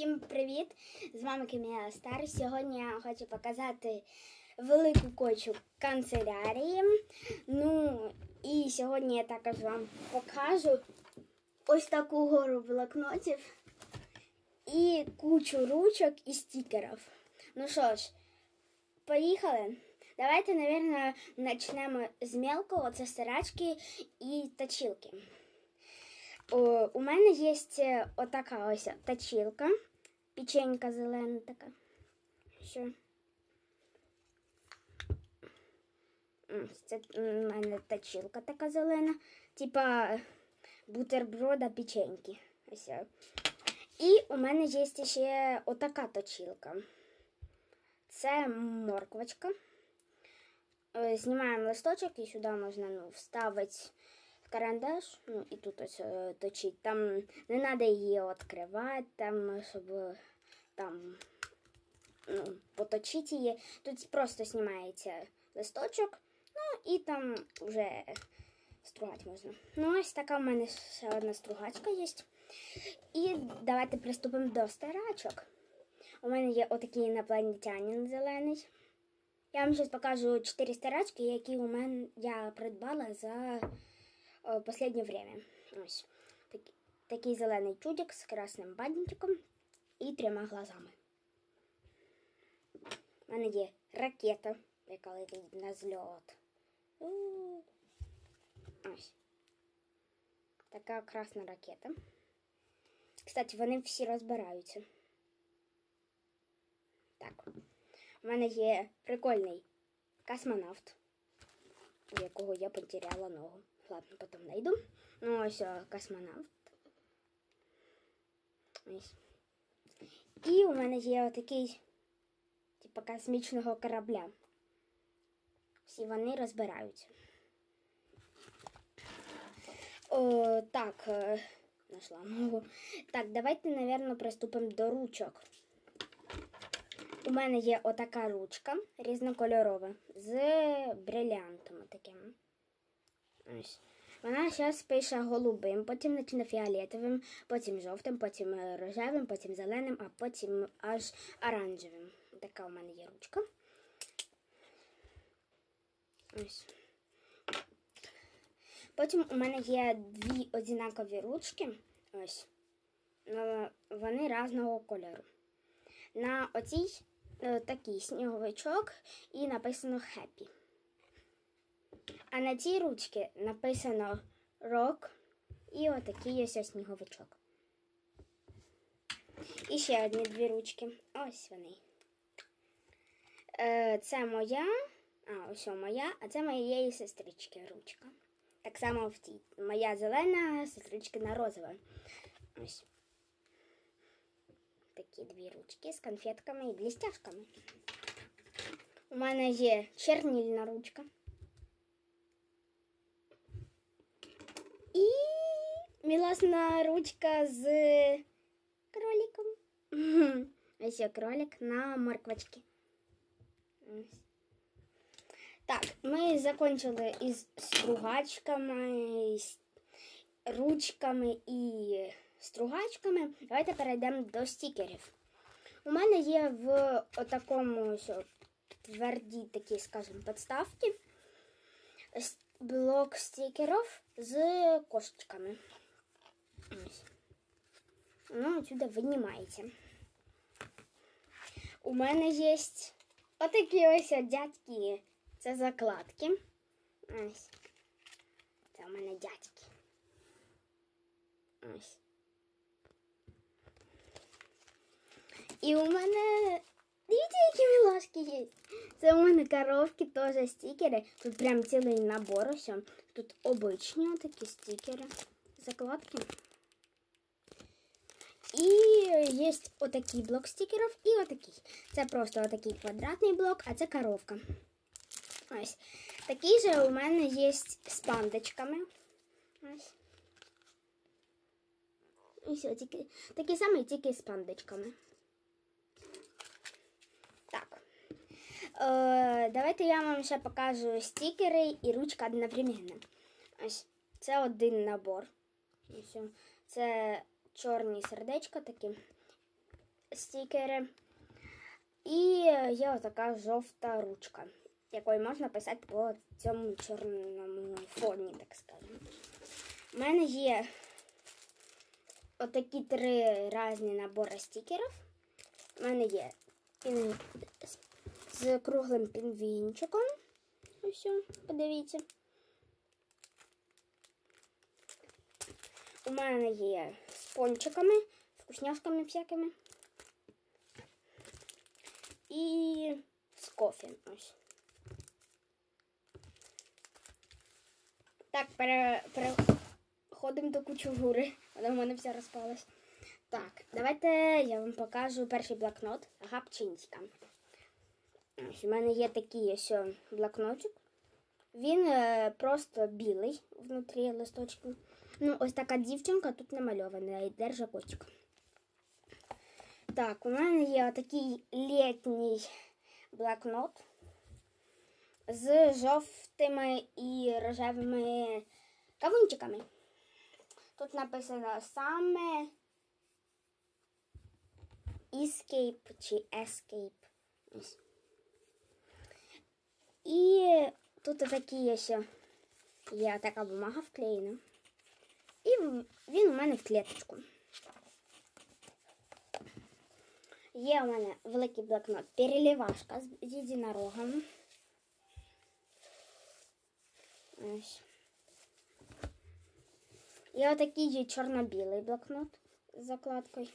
Всім привіт! З вами Каміла Стар. Сьогодні я хочу показати велику кочу канцелярії. Ну і сьогодні я також вам покажу ось таку гору блокнотів і кучу ручок і стікерів. Ну що ж, поїхали. Давайте, мабуть, почнемо з мелкого, це стирачки і точилки. У мене є отака ось точилка, печенька зелена така. Що? Це у мене точилка така зелена, типа бутерброда печеньки. Ось. І у мене є ще отака точилка. Це морквочка. Е, Знімаємо листочок і сюди можна ну, вставити карандаш, ну і тут ось е, точить. Там не треба її відкривати, там, щоб там ну, поточити її. Тут просто знімається листочок, ну і там вже стругати можна. Ну, ось така в мене ще одна стругачка є. І давайте приступимо до старачок. У мене є отакий інопланетянин зелений. Я вам зараз покажу 4 старачки, які у мене я придбала за в последнее время. Ось. Такий, такий зелений чудик з красним бантиком і трьома глазами. У мене є ракета, яка летить на зльот. Ось. Така красна ракета. Кстати, вони всі розбираються. Так. У мене є прикольний космонавт, у якого я потеряла ногу. Ладно, потом найду. Ну, ось космонавт. Ось. І у мене є отакий, типу, космічного корабля. Всі вони розбираються. О, так, е, знайшла. Так, давайте, напевно, приступимо до ручок. У мене є отака ручка різнокольорова з брилянтом таким. Ось. Вона зараз пише голубим, потім почне фіолетовим, потім жовтим, потім е, рожевим, потім зеленим, а потім аж оранжевим. Така у мене є ручка. Ось. Потім у мене є дві однакові ручки. Ось. Ну, Вони різного кольору. На оцій е, такий сніговичок і написано Happy. А на цій ручці написано рок і отакий ось сніговичок. І ще одні дві ручки. Ось вони. Е, Це моя, а ось моя, а це моєї сестрички ручка. Так само в тій. Моя зелена, сестричкина розова. Ось. Такі дві ручки з конфетками і блістяшками. У мене є чернільна ручка. І міласна ручка з кроликом. Ось кролик на морквочці. Так, ми закончили із стругачками, ручками і стругачками. Давайте перейдемо до стікерів. У мене є в такому твердій такій, скажімо, подставці блок стикеров з кошечками. Воно отсюда винімається. У мене є отакі ось дядьки. Це закладки. Ось. Це у мене дядьки. Ось. І у мене Дивіться, які милашки є. Це у мене коровки, теж стікери. Тут прям цілий набор. Ось. Тут обичні такі стікери, закладки. І є отакий блок стікерів і отакий. Це просто отакий квадратний блок, а це коровка. Ось. Такий же у мене є з пандочками. Ось. І все, тільки, такий самий, тільки з пандочками. Давайте я вам ще покажу стікери і ручка одновременно. Ось це один набор. Це чорні сердечка такі. стікери. І є отака жовта ручка, якою можна писати по цьому чорному фоні, так скажемо. У мене є отакі три різні набори стікерів. У мене є. З- з круглим пінгвінчиком. Ось, подивіться. У мене є з пончиками, вкусняшками всякими. І з кофе. Ось. Так, пере, переходимо до кучугури. Вона в мене вся розпалась. Так, давайте я вам покажу перший блокнот Гапчинська. У мене є такий ось блокнотик. Він е, просто білий внутрі листочку. Ну, ось така дівчинка тут намальована і держа котика. Так, у мене є такий літній блокнот з жовтими і рожевими кавунчиками. Тут написано саме Escape чи Escape. Ось. І тут такі ще є така бумага вклеєна. І він у мене в клеточку. Є у мене великий блокнот переливашка з єдинорогом. Ось. Є отакий є чорно-білий блокнот з закладкою.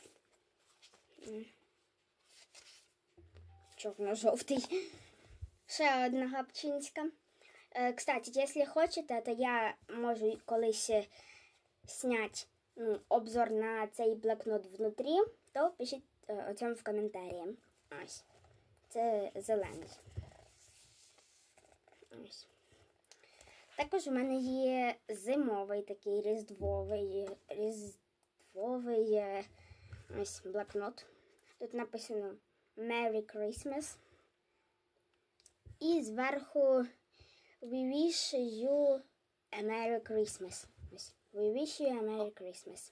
Чорно-жовтий. Ще одна гапчинська. Е, Кстати, якщо хочете, то я можу колись е, зняти ну, обзор на цей блокнот внутрі, то пишіть е, о цьому в коментарі. Ось. Це зелений. Ось. Також у мене є зимовий такий різдвовий, різдвовий е, ось блокнот. Тут написано Merry Christmas. І зверху We wish you a Merry Christmas. We wish you a Merry Christmas.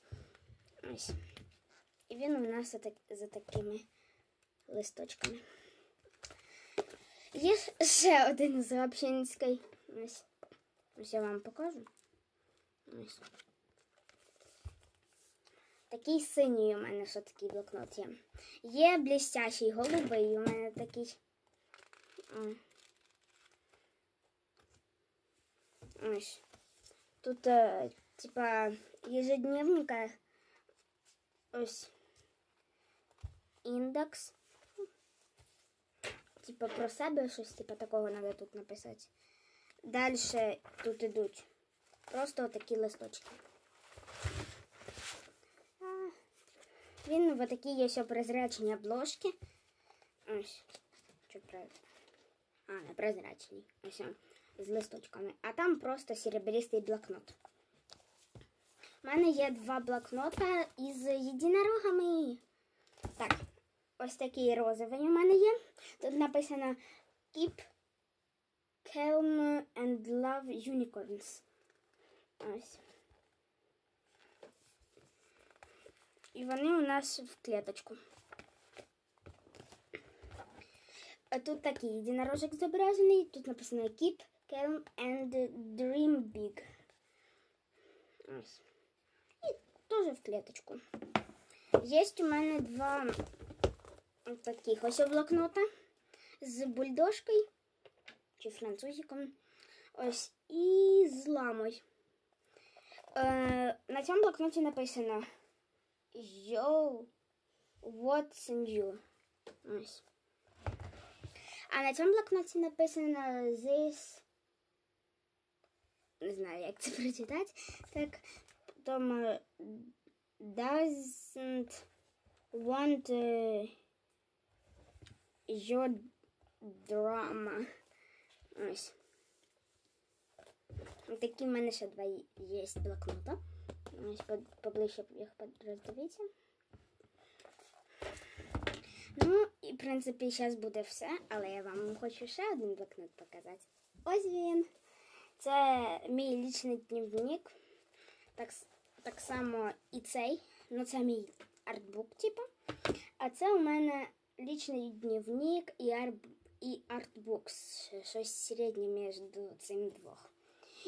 Ось. І він у нас за такими листочками. Є ще один з Лапшинської. Ось. Ось я вам покажу. Ось. Такий синій у мене що такий блокнот є. Є блістящий голубий у мене такий. Ось. Тут, е, типа, ежедневника. Ось. Індекс. Типа про себе щось, типа такого треба тут написати. Далі тут ідуть просто такі листочки. А, Він в такій є ще прозрачні обложки. Ось. Що правильно? А, не прозрачні. Ось он, З листочками. А там просто серебристий блокнот. У мене є два блокнота із єдинорогами. Так, ось такий розовий у мене є. Тут написано Keep Calm and Love Unicorns. Ось. І вони у нас в клеточку. А тут такий єдинорожок зображений. Тут написано Keep Calm and Dream Big. Ось. І теж в клеточку. Є у мене два таких ось блокнота з бульдожкою чи французиком. Ось і з ламою. Е, на цьому блокноті написано Yo, what's new? Ось. А на цьому блокноті написано this. Не знаю, як це прочитати. Так, потім е, doesn't want е, your drama. Ось. Такі в мене ще два є блокнота. Ось по- поближче їх роздивіться. Ну, і в принципі, зараз буде все, але я вам хочу ще один блокнот показати. Ось він. Це мій лічний дневник. Так, так само і цей. Ну, це мій артбук, типу. А це у мене лічний дневник і, арб... і артбукс. Щось середнє між цим двох.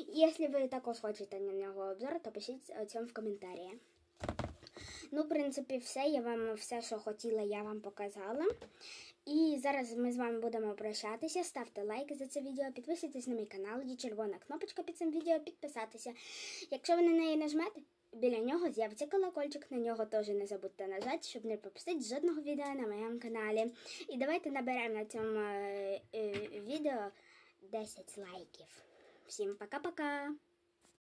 Якщо ви також хочете на нього обзор, то пишіть о цьому в коментарі. Ну, в принципі, все. Я вам все, що хотіла, я вам показала. І зараз ми з вами будемо прощатися. Ставте лайк за це відео, підписуйтесь на мій канал, є червона кнопочка під цим відео підписатися. Якщо ви на неї нажмете, біля нього з'явиться колокольчик, на нього теж не забудьте нажати, щоб не пропустити жодного відео на моєму каналі. І давайте наберемо на цьому е, е, відео 10 лайків. Всім пока-пока!